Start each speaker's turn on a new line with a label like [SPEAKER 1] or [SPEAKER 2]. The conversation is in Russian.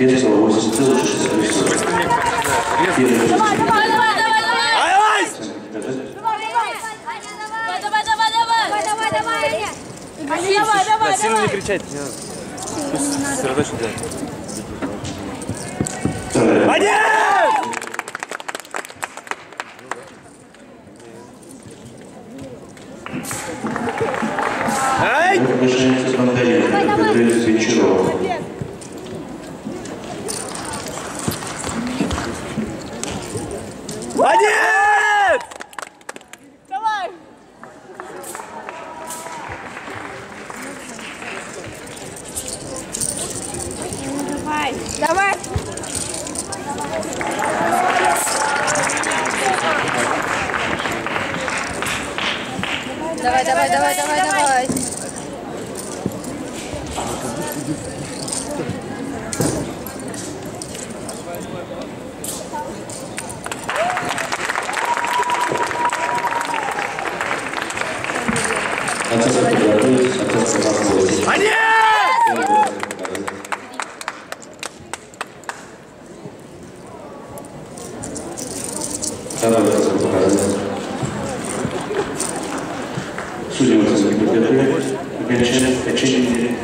[SPEAKER 1] Вес его 80,68. Первый
[SPEAKER 2] Давай, давай, давай, давай!
[SPEAKER 3] Давай!
[SPEAKER 2] Давай, давай, давай, давай! Давай, давай, давай! Давай, давай,
[SPEAKER 3] Сильно не
[SPEAKER 2] давай!
[SPEAKER 3] кричать, не надо. Пусть сосредоточен делать.
[SPEAKER 1] Вторая.
[SPEAKER 3] Один! Ай!
[SPEAKER 1] Приглашается Бондаренко, Петрович Вечерова.
[SPEAKER 3] Один!
[SPEAKER 2] Давай! Давай! Давай! Давай, давай, давай, давай, давай!
[SPEAKER 1] Отец подготовить, отец показывает.
[SPEAKER 3] Один!
[SPEAKER 1] Второй отец показывает. Судья отец подготовить. Окончание, окончание